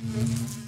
Música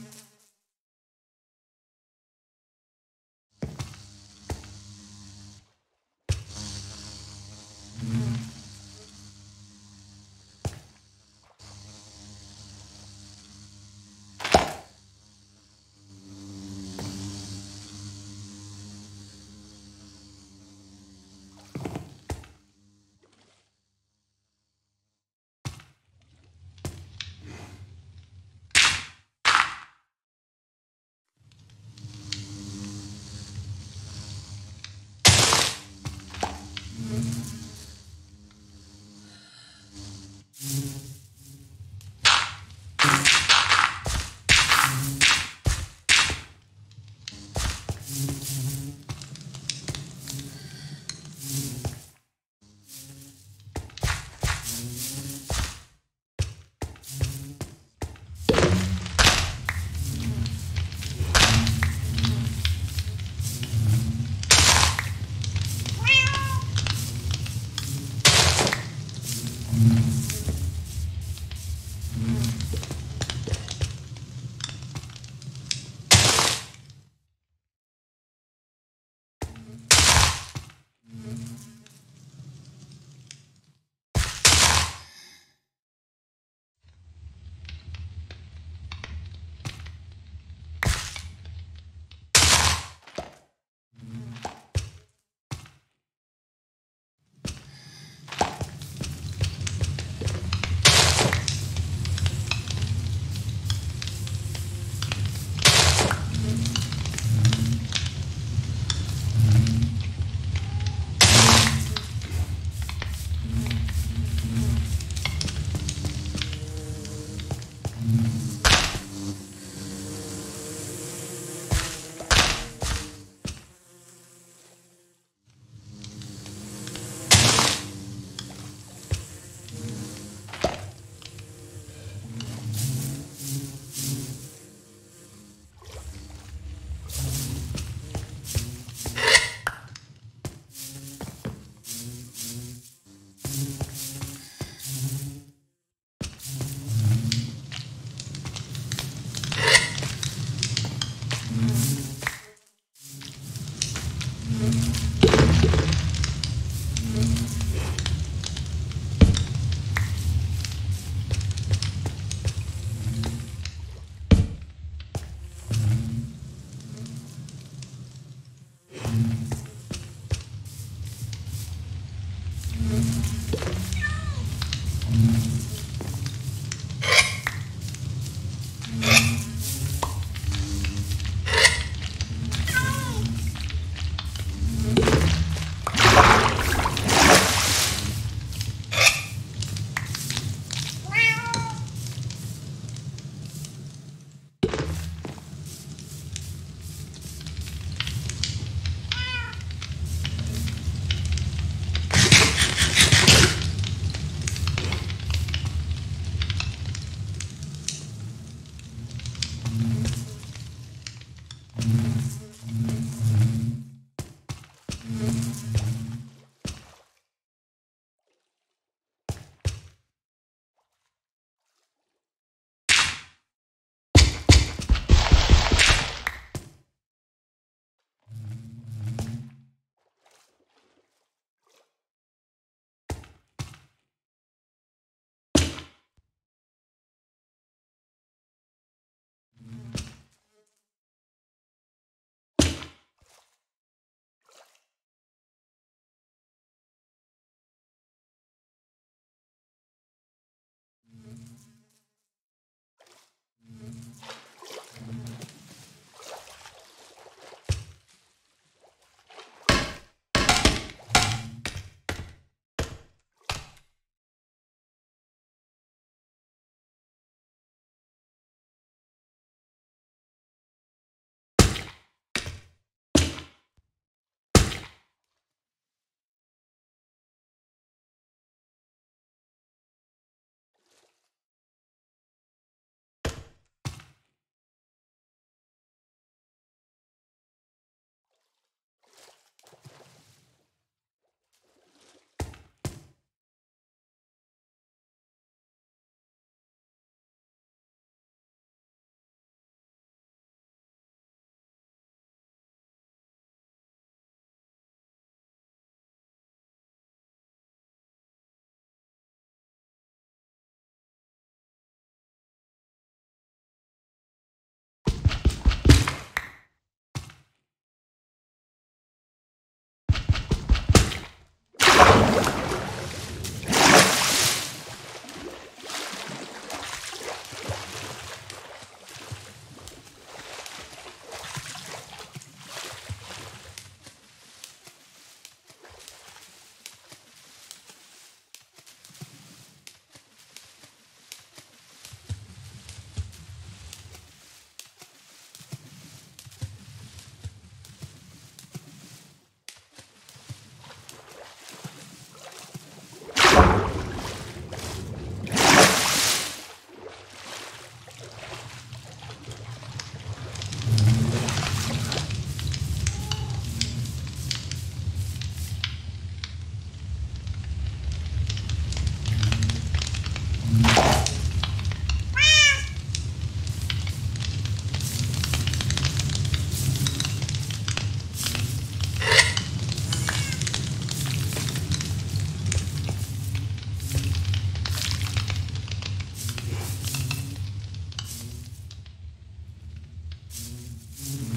Mm-hmm.